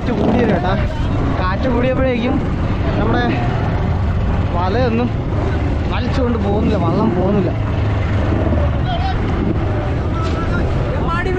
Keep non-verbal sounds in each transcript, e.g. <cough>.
കാറ്റ് കൂടിയ കേട്ടാ കാറ്റ് കൂടിയപ്പോഴേക്കും നമ്മുടെ വലയൊന്നും വലിച്ചുകൊണ്ട് പോകുന്നില്ല വള്ളം പോകുന്നില്ല. മാടി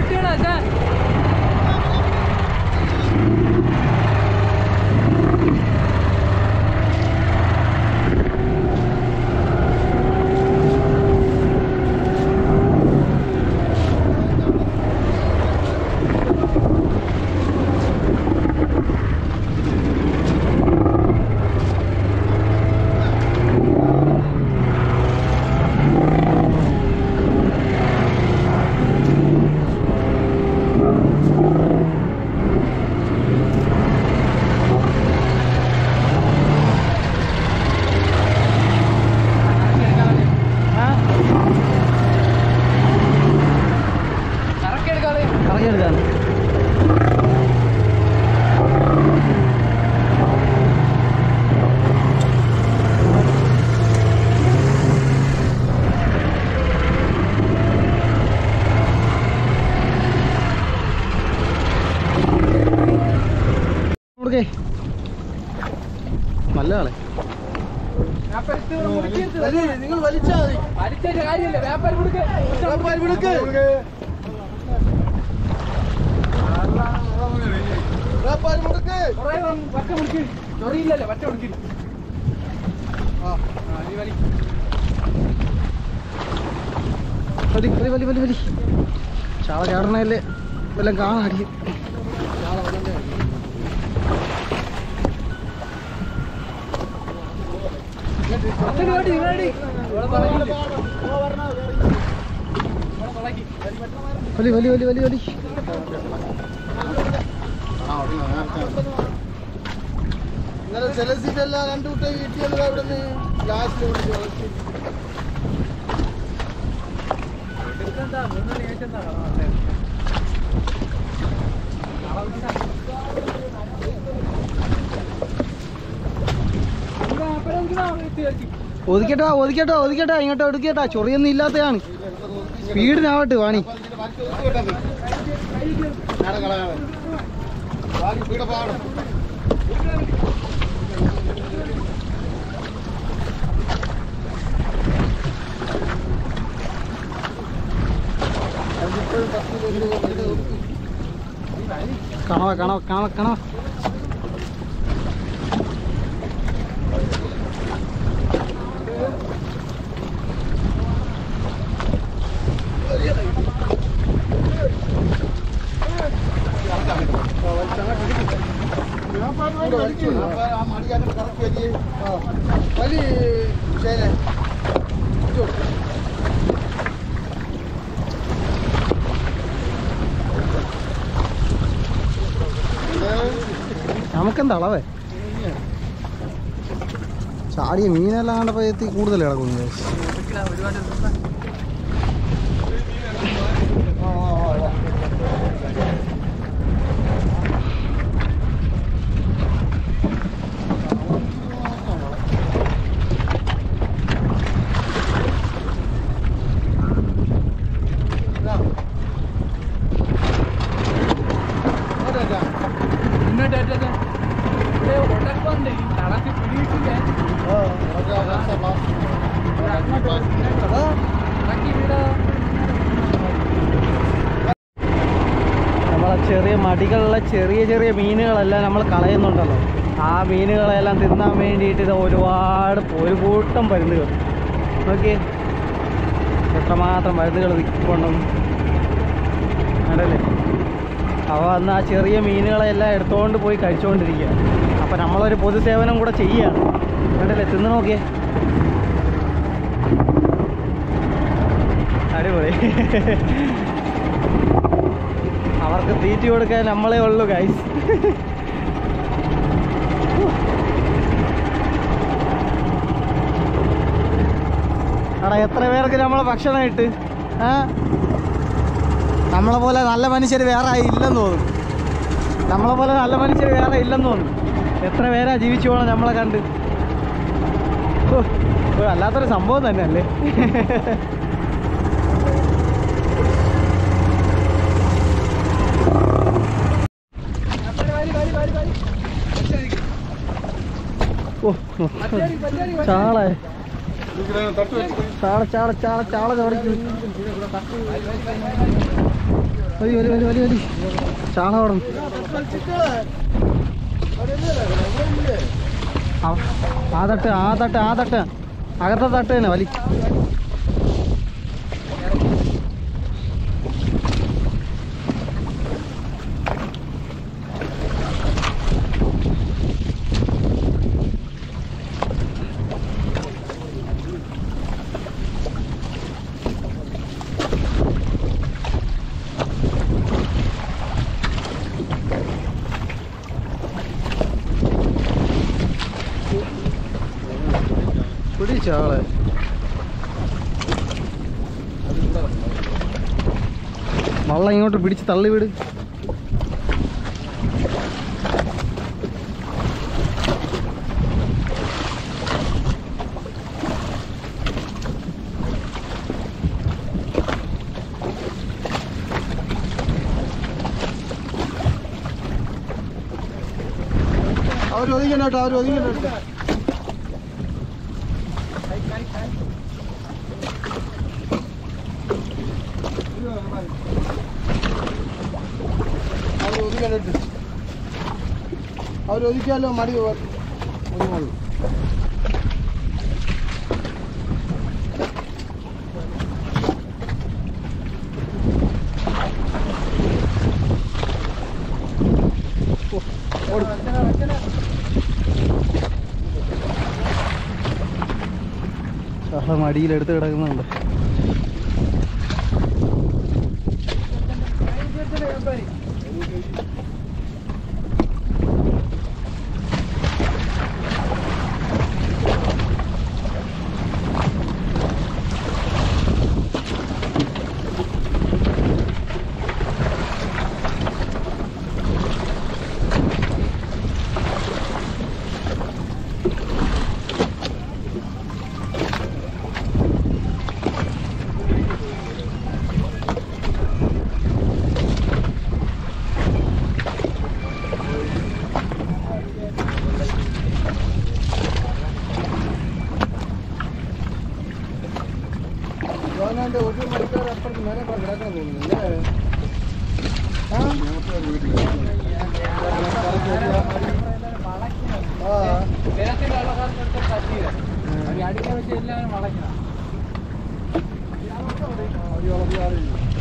ചൊറിയില്ലല്ലോ പച്ച മുടിക്ക് ആ നീ വലി. വലി വലി വലി വലി വലി. ചാള ചാടണല്ലേ വല്ലതും തുടങ്ങിയില്ലേ ഇവിടെ തുടങ്ങി വലി വലി വലി വലി വലി. ഇന്നലെ ചില സീറ്റെല്ലാം രണ്ടു കുട്ടി വീട്ടിൽ അവിടെ? നിന്ന് ലാസ്റ്റ് ഒതുക്കട്ടോ ഒതുക്കട്ടോ ഒതുക്കട്ടോ ഇങ്ങോട്ട് ഒതുക്കട്ടാ ചൊറിയൊന്നും ഇല്ലാത്തതാണ്. സ്പീഡിനാവട്ടെ വാണി. കണവ കണവ കണവ കണവ വലി ശരി നമുക്കെന്താ അളവേ. ചാടിയ മീനെല്ലാം കണ്ടപ്പോ എത്തി കൂടുതൽ കിടക്കുന്നു. മടികളുള്ള ചെറിയ ചെറിയ മീനുകളെല്ലാം നമ്മൾ കളയുന്നുണ്ടല്ലോ. ആ മീനുകളെല്ലാം തിന്നാൻ വേണ്ടിയിട്ട് ഇത് ഒരുപാട് ഒരു കൂട്ടം പരുന്നുകൾ നോക്കിയേ. എത്രമാത്രം മരുന്നുകൾ വിൽക്കൊണ്ടെന്ന് കണ്ടല്ലേ? അവ അന്ന് ആ ചെറിയ മീനുകളെല്ലാം എടുത്തുകൊണ്ട് പോയി കഴിച്ചുകൊണ്ടിരിക്കുക അപ്പം നമ്മളൊരു പൊതുസേവനം കൂടെ ചെയ്യുകയാണ് കണ്ടല്ലേ? തിന്ന് നോക്കിയേ. അടിപൊളി. അവർക്ക് തീറ്റി കൊടുക്കാൻ നമ്മളെ ഉള്ളു ഗൈസ് അടാ എത്ര പേർക്ക് നമ്മളെ ഭക്ഷണം ഇട്ട്? ഏ നമ്മളെ പോലെ നല്ല മനുഷ്യർ വേറെ ഇല്ലെന്ന് തോന്നുന്നു. നമ്മളെ പോലെ നല്ല മനുഷ്യർ വേറെ ഇല്ലെന്ന് തോന്നുന്നു. എത്ര പേരാ ജീവിച്ചു പോകണം നമ്മളെ കണ്ട്? അല്ലാത്തൊരു സംഭവം തന്നെ അല്ലേ ചാള. ചാള ചാള ചാള ചാള വലി ചാള ഓടണം ആ തട്ട് ആ തട്ട് ആ തട്ട്. അകത്തെ തട്ട് തന്നെ വലി പിടിച്ചാളെ വള്ള ഇങ്ങോട്ട് പിടിച്ച് തള്ളി വിട്. അവർ ഒതുങ്ങണം കേട്ടോ അവർ ഒതുങ്ങണം കേട്ടോ അവർ ഒതുങ്ങണം കേട്ടോ അവർ ഒതുക്കിയാലോ മടി ഒതുങ്ങുള്ളൂ മടിയിലെടുത്ത് കിടക്കുന്നുണ്ട് ജോനാന്റെ ഒരു മണിക്കൂർ അപ്പുറത്ത് നേരെ കിടക്കണം തോന്നുന്നില്ലേ ആ അടിക്കാൻ വെച്ച് എല്ലാവരും വളയ്ക്കണം ഇവിടെ വെച്ചാൽ അമ്മ രണ്ടോളം തട്ടിയില്ലല്ലോ ഇപ്പം ഞങ്ങൾ ഒരു കിടന്ന് പറഞ്ഞു, ഒരു വെള്ളം കണ്ടു. ഒരു രണ്ട് വെപ്പിച്ച് മതി. ഇറക്കി വെക്കണില്ല. വലിയ വലിയ തട്ടുമടിക്ക് അപ്പുറത്ത് ഇറക്കി വെച്ചാലും മതി.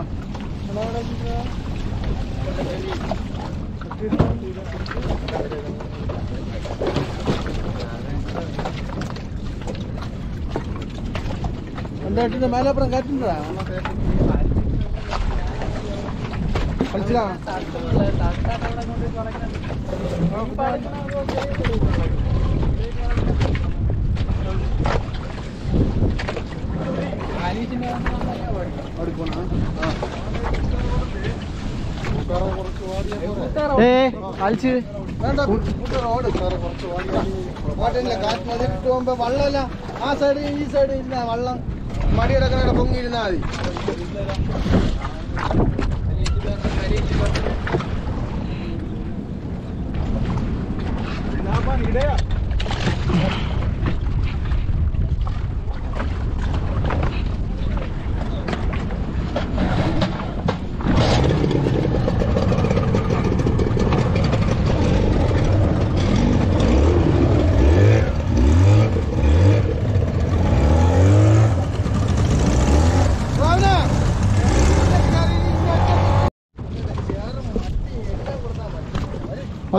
വെച്ചാ? എന്താ ഇട്ടിട്ട് മേലപ്പുറം കാറ്റുണ്ടോ കളിച്ചില്ല അവിടെ പോണോ ആ കൂട്ടുകാരെ കുറച്ച് വാടിയാ പോരെ? ഏ കളിച്ച് വേണ്ട കൂട്ടുകാരെ ഓട് സാറേ കുറച്ച് വാടിയാ ഓട്ടില്ല കാറ്റ് മതിട്ട് പോകുമ്പോ വള്ളമില്ല ആ സൈഡ് ഈ സൈഡ് ഇല്ല വള്ളം മടിയെടുക്കണ പൊങ്ങിയിരുന്നാ മതി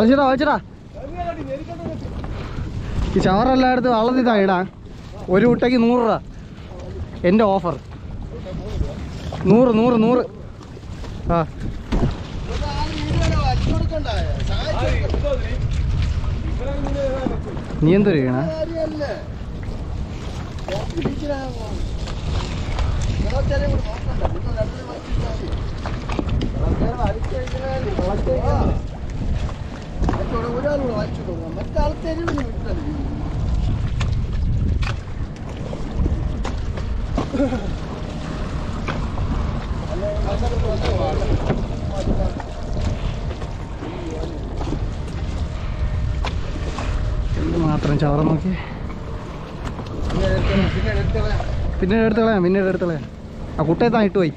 വലിച്ചടാ വലിച്ചിടാ. ഈ ചവറെല്ലായിടത്തും വള്ളത്തിൽ താ ഇടാ. ഒരു കുട്ടയ്ക്ക് നൂറ് രൂപ. എന്റെ ഓഫർ നൂറ് നൂറ് നൂറ്. ആ. നീ എന്തൊരു ചെയ്യണ? കാര്യല്ലേ ഒരാളോട് വായിച്ചു വിട്ടത് മാത്രം ചവറ നോക്കി. പിന്നെ എടുത്ത് കളയാം പിന്നെ എടുത്ത് കളയാം. ആ കുട്ടയെ താ ഇട്ട് പോയി.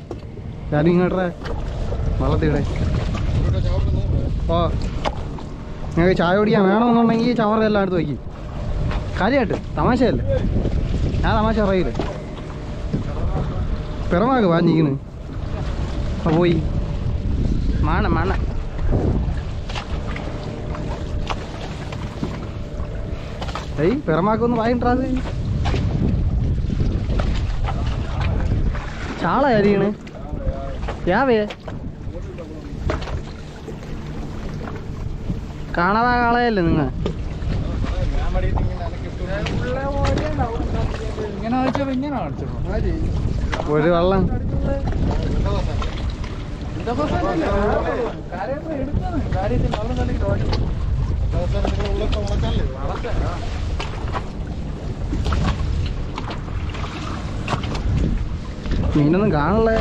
ഞാനും വള്ളത്തിടെ ഓ. നിങ്ങൾക്ക് ചായ കുടിക്കാൻ വേണമെന്നുണ്ടെങ്കിൽ ചവറെല്ലാം എടുത്ത് വയ്ക്കും. കാര്യമായിട്ട് തമാശയല്ലേ? ഞാൻ തമാശ പറയില്ല. പിറമാക്ക് വാങ്ങിക്കുന്നു അപ്പോൾ പോയി. മാണ മാണ. ഏയ് പിറമാക്കൊന്ന് വാങ്ങിട്ടാത് ചാള അരിയണ്. യാവേ. കാണാതാ കാളയല്ലേ നിങ്ങൾ? ഒരു വെള്ളം. മീനൊന്നും കാണല്ലേ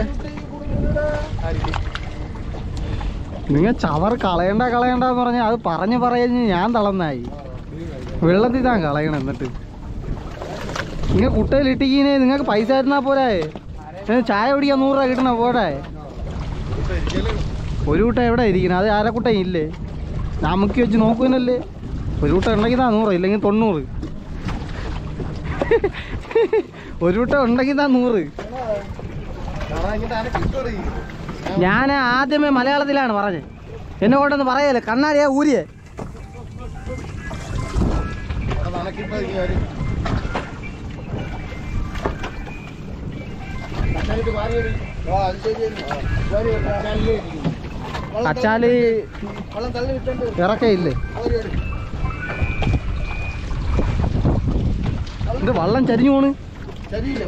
നിങ്ങൾ ചവർ കളയണ്ട എന്ന് പറഞ്ഞാൽ അത് പറഞ്ഞു പറഞ്ഞ് ഞാൻ തളർന്നായി. വെള്ളത്തിൽ താൻ കളയണം എന്നിട്ട്. നിങ്ങൾ കുട്ടയിലിട്ടിക്കീനെ നിങ്ങൾക്ക് പൈസ തരുന്നാ പോരാ? ചായ കുടിക്കാൻ നൂറ് രൂപ കിട്ടണ? പോരാ. ഒരു കുട്ട എവിടെ ഇരിക്കണം? അത് ആരക്കുട്ട ഇല്ലേ? നമുക്ക് വെച്ച് നോക്കുന്നല്ലേ ഒരു കുട്ട ഉണ്ടെങ്കിൽ താ നൂറ് ഇല്ലെങ്കിൽ തൊണ്ണൂറ്. ഒരു കുട്ട ഉണ്ടെങ്കിൽ താ നൂറ്. ഞാൻ ആദ്യമേ മലയാളത്തിലാണ് പറഞ്ഞത് എന്നെ കൊണ്ടൊന്ന് പറയല്ലേ? കണ്ണാടിയാ ഊരിയെ. അച്ചാൽ ഇറക്കയില്ലേ? ഇത് വള്ളം ചരിഞ്ഞു പോണ്? ചരിയില്ല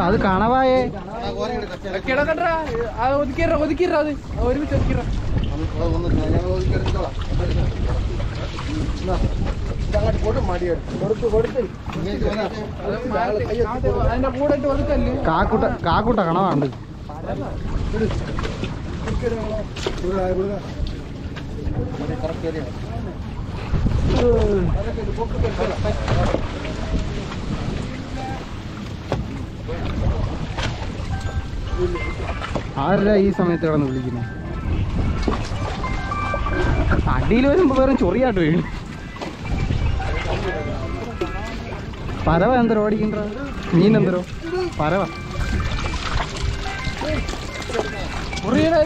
അത് കണവായേ. കിടക്കണ്ടാ അത് ഒതുക്കിറ കറക്റ്റ് അത് അത് ഒരുമിച്ച് ഒതുക്കിറ കൊടുത്ത് കൊടുത്ത് അത് മാറ്റി അതിന്റെ കൂടെ ഇട്ട് ഒതുക്കല്ലേ കാക്കുട്ട കാക്കുട്ട കണവാണ്ട്. ആരല്ല ഈ സമയത്ത് കിടന്ന് വിളിക്കുന്നത് അടിയിൽ വരുമ്പോ വേറെ ചൊറിയാട്ട് വീണ്. പരവ എന്തരോ ഓടിക്കണ്ട? മീൻ എന്തരോ പരവ. മുറിയുടെ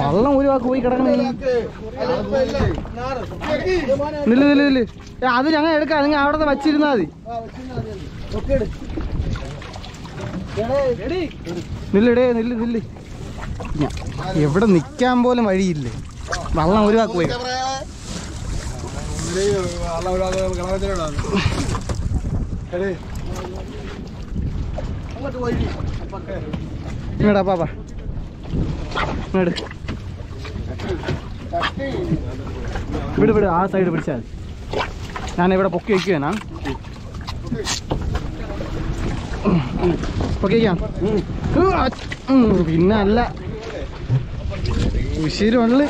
വള്ളം ഒരു വാക്ക് പോയി കിടക്കണേ. അത് ഞങ്ങൾ എടുക്കാം. നിങ്ങൾ അവിടെ വച്ചിരുന്നാ മതി. നില്ലടേ നില്ല് നില്ല്. എവിടെ നിക്കാൻ പോലും വഴിയില്ലേ? വള്ളം ഒരു വാക്ക് പോയി. ഇങ്ങടാ പാപ്പ ഇങ്ങട്. വിട് വിട് ആ സൈഡ് പിടിച്ചാൽ. ഞാൻ ഇവിടെ പൊക്കി വയ്ക്കുകയാണ് പൊക്കി വയ്ക്കാം പിന്നെ അല്ല. ഉശിരുള്ളു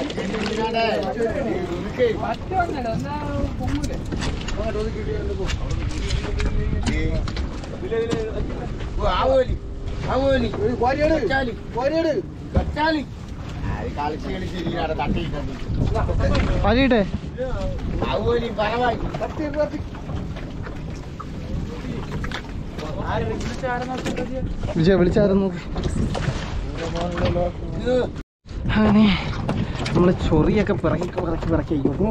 അങ്ങനെ നമ്മൾ ചൊറിയൊക്കെ പിറക്കി പിറക്കി പിറക്കി അയ്യോ.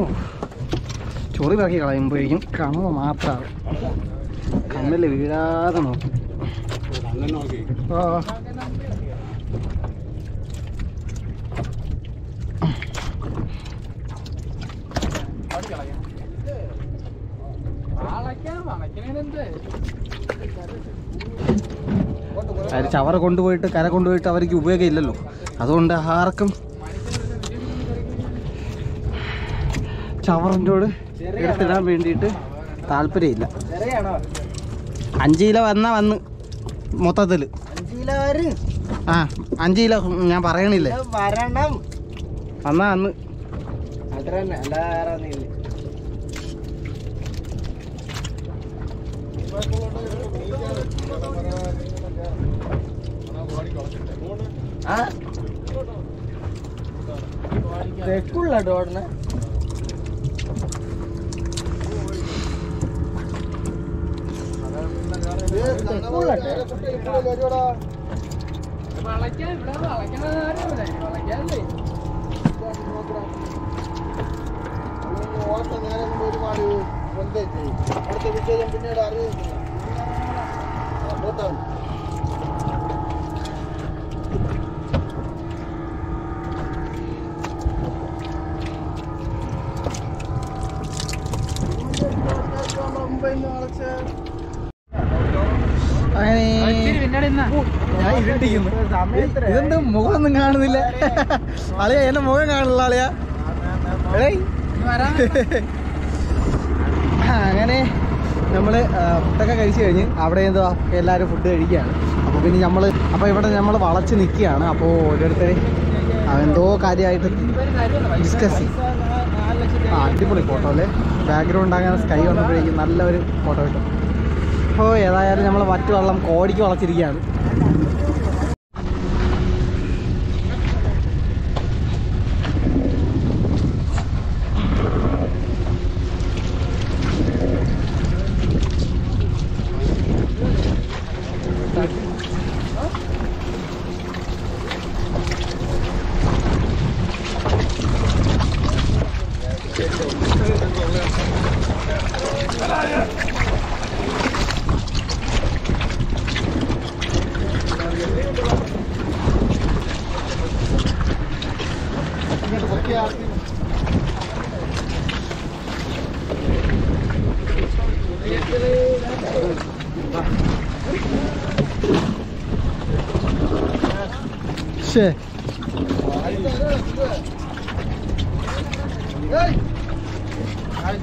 ചൊറി പിറക്കി കളയുമ്പോഴേക്കും കണവ മാത്രമാണ് കണ്ണിൽ വീഴാതെ നോക്കി. ആ. ചവറ കൊണ്ടുപോയിട്ട് കര കൊണ്ടുപോയിട്ട് അവർക്ക് ഉപയോഗം ഇല്ലല്ലോ അതുകൊണ്ട് ആർക്കും ചവറിന്റെ എടുത്തിടാൻ വേണ്ടിയിട്ട് താല്പര്യമില്ല. അഞ്ച് കിലോ വന്നാ വന്ന് മൊത്തത്തിൽ ആ അഞ്ച് കിലോ ഞാൻ പറയണില്ലേ? വരണം. വന്നാ അന്ന് അത്ര തന്നെ അല്ലാതെ വേറെ ആ? തെക്കുള്ള ഡോറിന്? ഒരുപാട് അടുത്ത വിഷയം പിന്നീട് അറിയുന്നില്ല അങ്ങനെ ഞാൻ ഇരുട്ടിക്കുന്നു ഇതെന്ത് മുഖമൊന്നും കാണുന്നില്ല. അളിയ എന്റെ മുഖം കാണില്ല അളിയ. അങ്ങനെ നമ്മൾ ഫുഡൊക്കെ കഴിച്ചു കഴിഞ്ഞ് അവിടെ എന്തോ എല്ലാവരും ഫുഡ് കഴിക്കുകയാണ്. അപ്പോൾ പിന്നെ നമ്മൾ അപ്പോൾ ഇവിടെ നമ്മൾ വളച്ച് നിൽക്കുകയാണ്. അപ്പോൾ ഓരോരുത്തരെ എന്തോ കാര്യമായിട്ട് ഡിസ്കസ് ചെയ്യും. ആ അടിപൊളി ഫോട്ടോ അല്ലേ? ബാക്ക്ഗ്രൗണ്ട് അങ്ങനെ സ്കൈ വന്നപ്പോഴേക്കും നല്ലൊരു ഫോട്ടോ കിട്ടും. അപ്പോൾ ഏതായാലും നമ്മൾ വറ്റ് വെള്ളം കോടിക്ക് വളച്ചിരിക്കുകയാണ് Şey. Hey. Ay,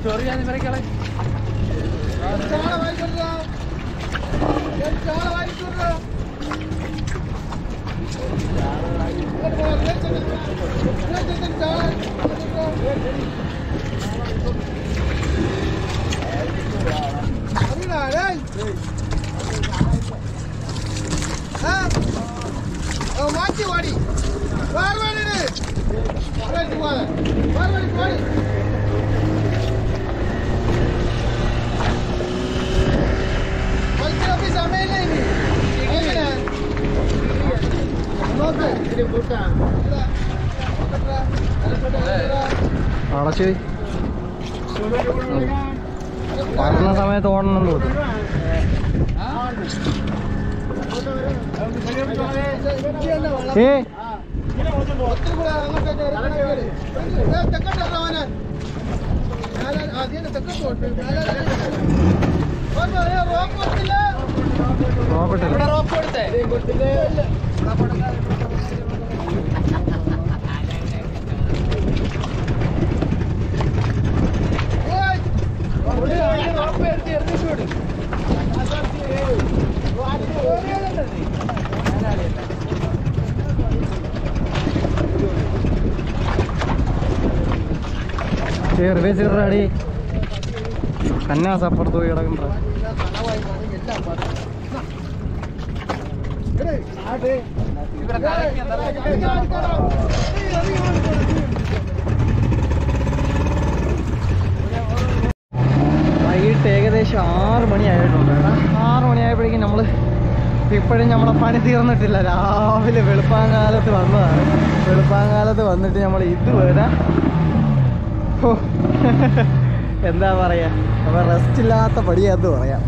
വാടി വാടി വാടി വാടി മത്സരത്തിൽ പറഞ്ഞ സമയത്ത് ഓടണം തോന്നുന്നു ഏ? റോപ്പ് കൊടുത്തേ റോപ്പ് ചെറുതാടി കന്യാസ് അപ്പുറത്ത് പോയി കിടക്കണ്ട ഇവിടെ കലക്കി എന്താ വൈകിട്ട് ഏകദേശം ആറ് മണിയായിട്ടുണ്ട് ആറ് മണിയായപ്പോഴേക്കും നമ്മൾ ഇപ്പോഴും നമ്മളെ പണി തീർന്നിട്ടില്ല. രാവിലെ വെളുപ്പാങ്കാലത്ത് വന്നതാണ്. വെളുപ്പാങ്കാലത്ത് വന്നിട്ട് നമ്മൾ ഇതുവരെ വരാം എന്താ പറയുക അപ്പം റെസ്റ്റ് ഇല്ലാത്ത പടിയാന്ന് പറയാം.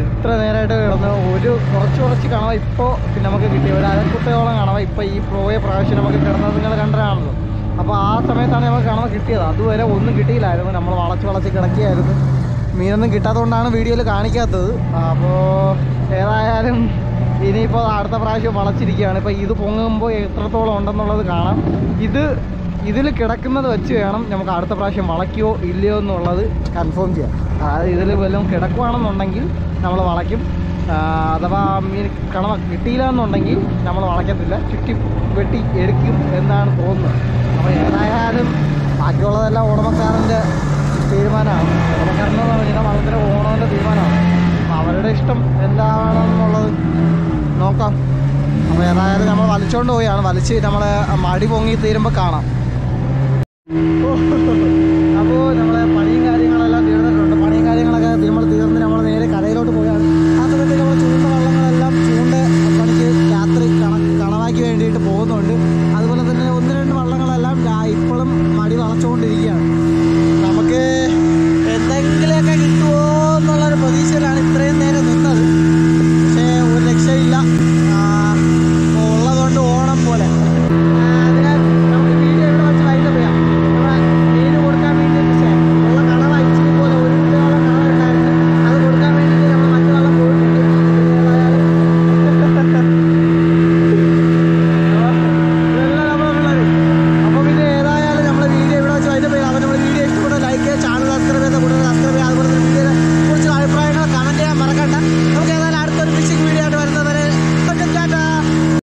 ഇത്ര നേരമായിട്ട് കിടന്ന് ഒരു കുറച്ച് കുറച്ച് കണവ ഇപ്പോൾ പിന്നെ നമുക്ക് കിട്ടി. ഒരു അരക്കുട്ടയോളം കണവ ഇപ്പോൾ ഈ പോയ പ്രാവശ്യം നമുക്ക് കിടന്നത് നിങ്ങൾ കണ്ടതാണല്ലോ അപ്പോൾ ആ സമയത്താണ് നമുക്ക് കണവ കിട്ടിയത്. അതുവരെ ഒന്നും കിട്ടിയില്ലായിരുന്നു. നമ്മൾ വളച്ച് വളച്ച് കിടക്കുകയായിരുന്നു. മീനൊന്നും കിട്ടാത്തതുകൊണ്ടാണ് വീഡിയോയിൽ കാണിക്കാത്തത്. അപ്പോൾ ഏതായാലും ഇനിയിപ്പോൾ അടുത്ത പ്രാവശ്യം വളച്ചിരിക്കുകയാണ്. ഇപ്പോൾ ഇത് പൊങ്ങുമ്പോൾ എത്രത്തോളം ഉണ്ടെന്നുള്ളത് കാണാം. ഇത് ഇതിൽ കിടക്കുന്നത് വെച്ച് വേണം നമുക്ക് അടുത്ത പ്രാവശ്യം വളയ്ക്കുമോ ഇല്ലയോ എന്നുള്ളത് കൺഫേം ചെയ്യാം അതായത് ഇതിൽ വല്ലതും കിടക്കുകയാണെന്നുണ്ടെങ്കിൽ നമ്മൾ വളയ്ക്കും. അഥവാ മീൻ കണവ കിട്ടിയില്ല എന്നുണ്ടെങ്കിൽ നമ്മൾ വളയ്ക്കത്തില്ല. ചുറ്റി വെട്ടി എടുക്കും എന്നാണ് തോന്നുന്നത്. അപ്പോൾ ഏതായാലും ബാക്കിയുള്ളതെല്ലാം ഉടമക്കാരന്റെ തീരുമാനമാണ്. ഉടമക്കാരനെന്ന് പറഞ്ഞാൽ വളരെ ഓണവന്റെ തീരുമാനമാണ്. അപ്പോൾ അവരുടെ ഇഷ്ടം എന്താണെന്നുള്ളത് നോക്കാം. അപ്പോൾ ഏതായാലും നമ്മൾ വലിച്ചുകൊണ്ട് പോയാണ് വലിച്ച് നമ്മൾ മടി പൊങ്ങി തീരുമ്പോൾ കാണാം. ഓ, <laughs>